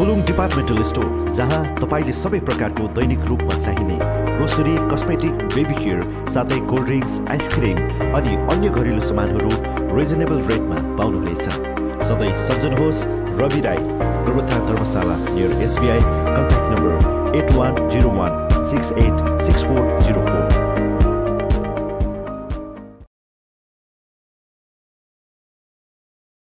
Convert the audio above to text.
फुलुङ departmental store जहाँ तपाईँले सबै प्रकारको दैनिक रूपमा चाहिने ग्रोसरी कस्मेटिक बेबी केयर साथै कोल्ड ड्रिङ्क्स आइसक्रिम अनि अन्य घरेलु सामानहरू रिजनेबल रेटमा पाउनुहुनेछ। सधैँ सम्झनुहोस् Ravi Rai गोर्वथा Dharamshala near SBI contact number eight one zero one six eight six four zero four